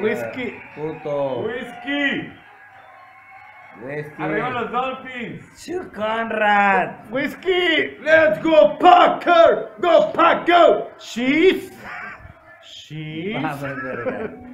Whisky. Puto. Whisky. Whisky. Arriba los Dolphins. Conrad. Whisky. Let's go Packer. Go Packer. Cheese. Cheese. Vamos, verga.